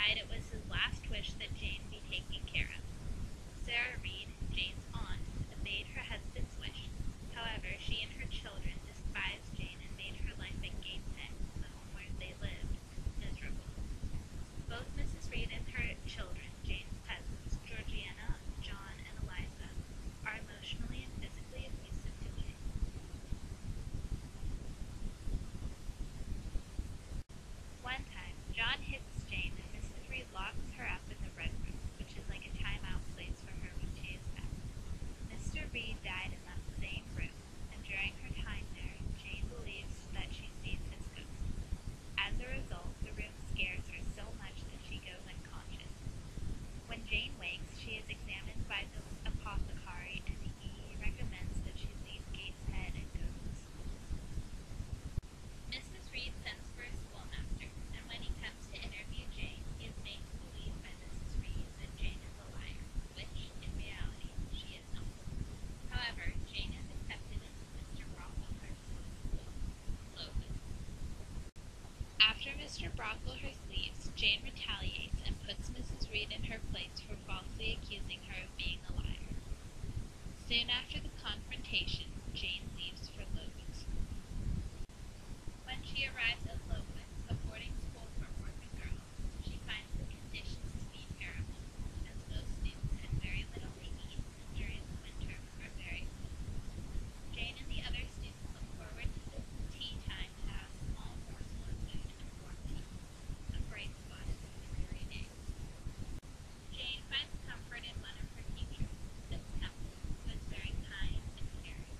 died, it was his last wish that Jane be taken care of. Sarah Reed, Jane's aunt, obeyed her husband's wish. However, she and her children despised Jane and made her life at Gateshead, the home where they lived, miserable. Both Mrs. Reed and her children, Jane's cousins, Georgiana, John, and Eliza, are emotionally and physically abusive to Jane. One time, John hits Jane and Mrs. Reed locks her up in the Red Room, which is like a timeout place for her when she is bad. Mr. Reed died in that same room, and during her time there, Jane believes that she sees his ghost. As a result, the room scares her so much that she goes unconscious. When Jane wakes, she is examined by the apothecary, and he recommends that she leave Gateshead and go to the school. Mrs. Reed sends for a schoolmaster, and when he comes to interview Jane, he is made to believe by Mrs. Reed that Jane is a liar, which, in reality, she is not. However, Jane is accepted into Mr. Brocklehurst's school, Lowood. After Mr. Brocklehurst leaves, Jane retaliates and puts Mrs. Reed in her place for falsely accusing her of being a liar. Soon after the confrontation, Jane leaves for Lowood School. When she arrives at Lowood, a boarding school for orphan girls, she finds the conditions to be terrible, as most students had very little to eat and during the winter are very cold. Jane and the other students look forward to the tea time to have a small morsel of food and warm tea, a bright spot in the dreary days. Jane finds comfort in one of her teachers, Miss Temple, who is very kind and caring.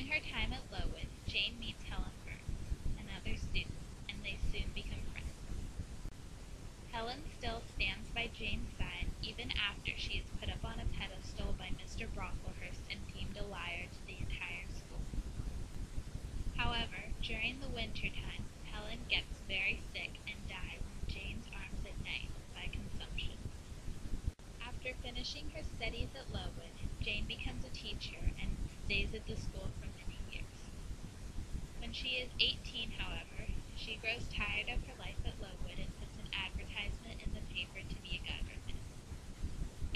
During her time at Lowood, Jane meets Helen Burns, another student, and they soon become friends. Helen still stands by Jane's side even after she is put up on a pedestal by Mr. Brocklehurst and deemed a liar to the entire school. However, during the winter time, Helen gets very sick and dies in Jane's arms at night by consumption. After finishing her studies at Lowood, Jane becomes a teacher and stays at the school. When she is 18, however, she grows tired of her life at Lowood and puts an advertisement in the paper to be a governess.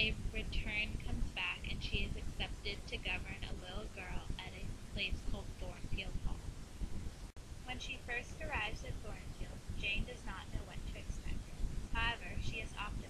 A return comes back and she is accepted to govern a little girl at a place called Thornfield Hall. When she first arrives at Thornfield, Jane does not know what to expect. However, she is optimistic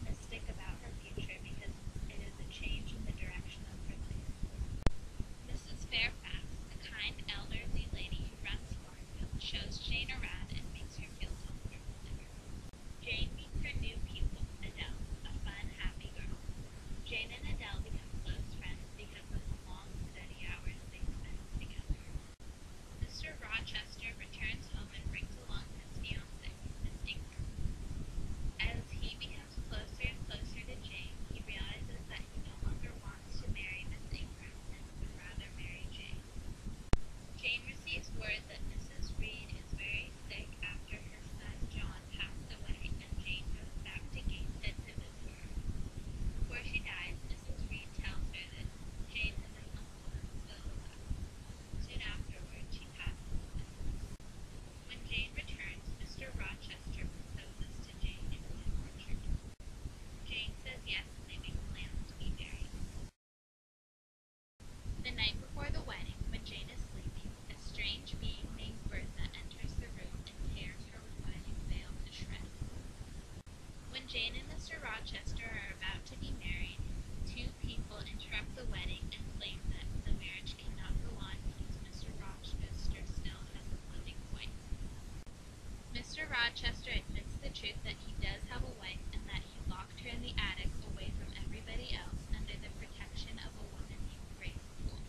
Rochester admits the truth that he does have a wife and that he locked her in the attic away from everybody else under the protection of a woman named Grace Poole.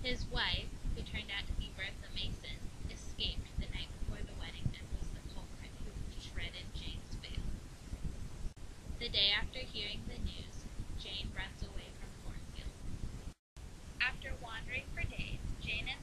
His wife, who turned out to be Bertha Mason, escaped the night before the wedding and was the culprit who shredded Jane's veil. The day after hearing the news, Jane runs away from Thornfield. After wandering for days, Jane and